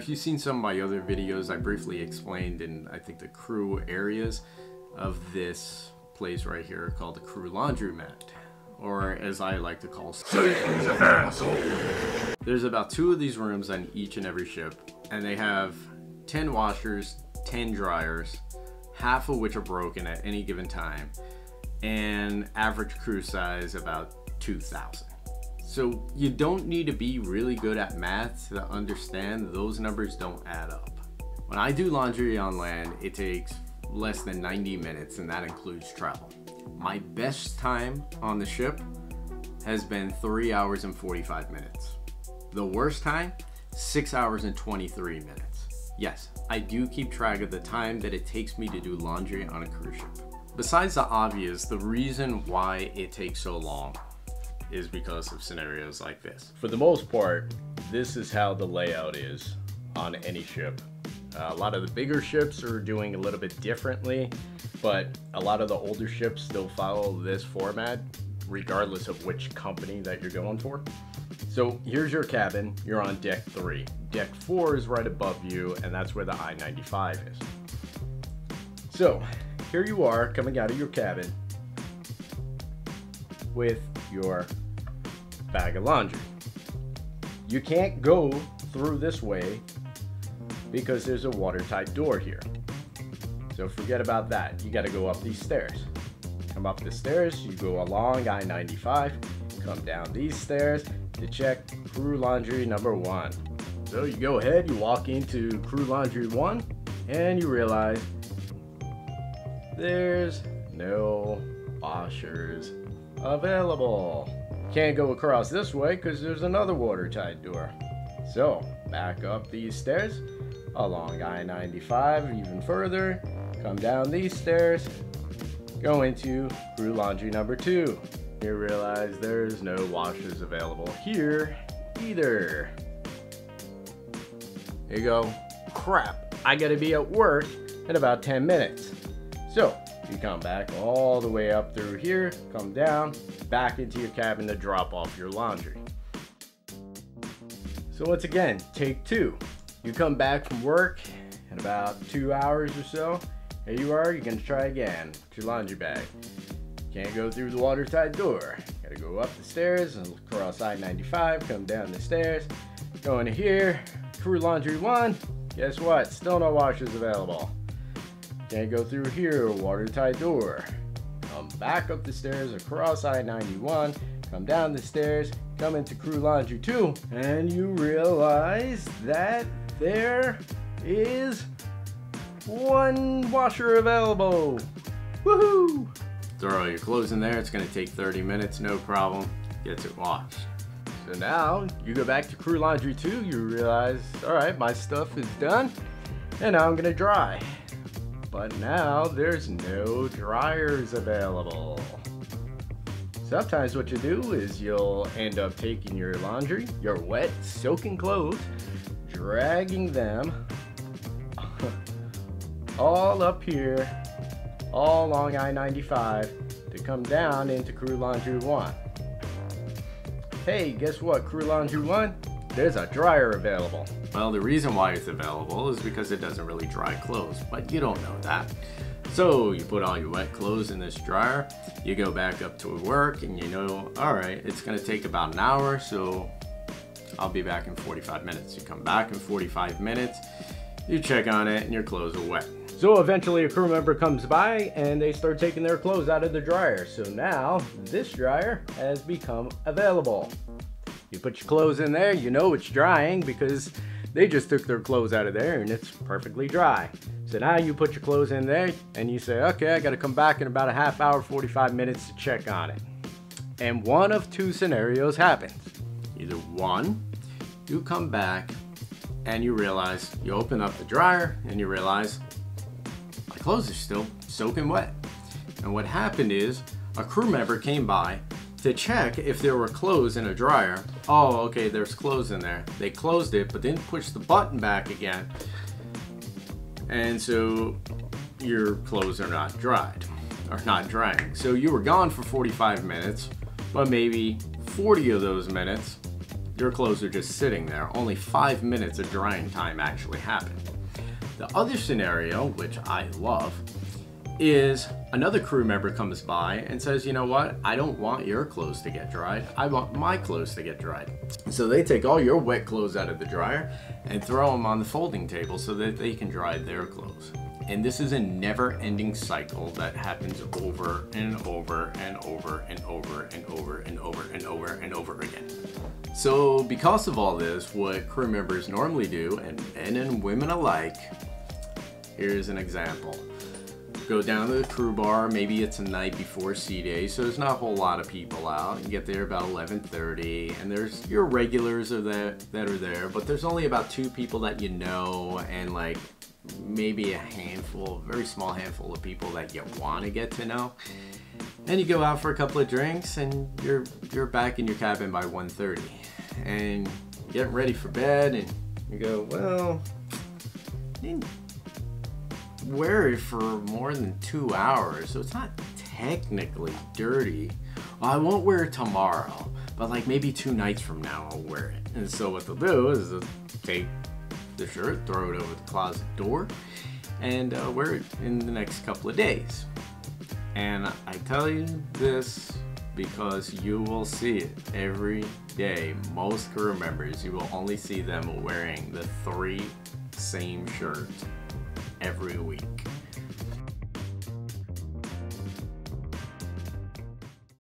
if you've seen some of my other videos, I briefly explained in, I think, the crew areas of this place right here called the crew laundromat. Or as I like to call it. There's about two of these rooms on each and every ship, and they have 10 washers, 10 dryers, half of which are broken at any given time, and average crew size about 2,000. So you don't need to be really good at math to understand those numbers don't add up. When I do laundry on land, it takes less than 90 minutes and that includes travel. My best time on the ship has been 3 hours and 45 minutes. The worst time, 6 hours and 23 minutes. Yes, I do keep track of the time that it takes me to do laundry on a cruise ship. Besides the obvious, the reason why it takes so long is because of scenarios like this. For the most part, this is how the layout is on any ship. Uh, a lot of the bigger ships are doing a little bit differently, but a lot of the older ships still follow this format, regardless of which company that you're going for. So here's your cabin, you're on deck three. Deck four is right above you, and that's where the I-95 is. So here you are coming out of your cabin with your bag of laundry. You can't go through this way because there's a watertight door here. So forget about that. You got to go up these stairs. Come up the stairs, you go along I-95, come down these stairs to check crew laundry number one. So you go ahead, you walk into crew laundry one, and you realize there's no washers available. Can't go across this way because there's another watertight door. So, back up these stairs, along I-95 even further, come down these stairs, go into crew laundry number two. You realize there's no washers available here either. You go. Crap, I gotta be at work in about 10 minutes. So, you come back all the way up through here, come down, back into your cabin to drop off your laundry. So once again, take two. You come back from work in about two hours or so. Here you are, you're gonna try again with your laundry bag. Can't go through the watertight door. Gotta go up the stairs and cross I-95, come down the stairs, go into here, crew laundry one. Guess what? Still no washers available. Can't go through here, watertight door. Come back up the stairs across I-91, come down the stairs, come into crew laundry 2, and you realize that there is one washer available. Woohoo! Throw all your clothes in there, it's gonna take 30 minutes, no problem. Gets it washed. So now you go back to crew laundry 2, you realize, all right, my stuff is done, and now I'm gonna dry but now there's no dryers available. Sometimes what you do is you'll end up taking your laundry, your wet, soaking clothes, dragging them all up here, all along I-95 to come down into Crew Laundry 1. Hey, guess what, Crew Laundry 1? There's a dryer available. Well, the reason why it's available is because it doesn't really dry clothes, but you don't know that. So you put all your wet clothes in this dryer, you go back up to work and you know, all right, it's gonna take about an hour, so I'll be back in 45 minutes. You come back in 45 minutes, you check on it and your clothes are wet. So eventually a crew member comes by and they start taking their clothes out of the dryer. So now this dryer has become available. You put your clothes in there, you know it's drying because they just took their clothes out of there and it's perfectly dry. So now you put your clothes in there and you say, okay, I gotta come back in about a half hour, 45 minutes to check on it. And one of two scenarios happens. Either one, you come back and you realize, you open up the dryer and you realize, my clothes are still soaking wet. And what happened is, a crew member came by to check if there were clothes in a dryer. Oh, okay, there's clothes in there. They closed it, but didn't push the button back again. And so your clothes are not dried, or not drying. So you were gone for 45 minutes, but maybe 40 of those minutes, your clothes are just sitting there. Only five minutes of drying time actually happened. The other scenario, which I love, is another crew member comes by and says, you know what, I don't want your clothes to get dried. I want my clothes to get dried. So they take all your wet clothes out of the dryer and throw them on the folding table so that they can dry their clothes. And this is a never ending cycle that happens over and over and over and over and over and over and over and over again. So, because of all this, what crew members normally do, and men and women alike, here's an example go down to the crew bar. Maybe it's a night before Sea Day, so there's not a whole lot of people out. You get there about 11:30, and there's your regulars are there that are there, but there's only about two people that you know, and like maybe a handful, very small handful of people that you want to get to know. And you go out for a couple of drinks, and you're you're back in your cabin by 1:30, and getting ready for bed, and you go, well wear it for more than two hours, so it's not technically dirty. Well, I won't wear it tomorrow, but like maybe two nights from now I'll wear it. And so what they'll do is they'll take the shirt, throw it over the closet door, and uh, wear it in the next couple of days. And I tell you this because you will see it every day. Most crew members, you will only see them wearing the three same shirts every week.